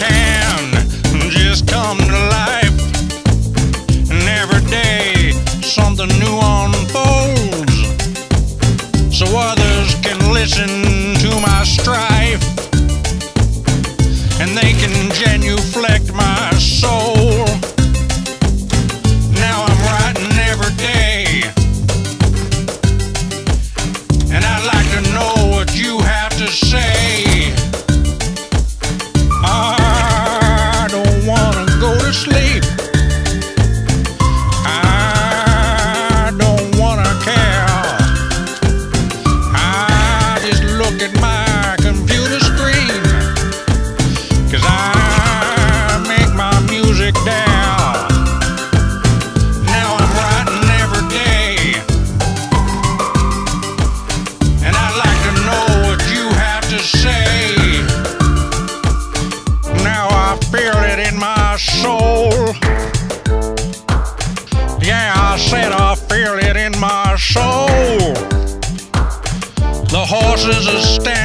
can just come to life. And every day something new unfolds so others can listen said I feel it in my soul. The horses are standing.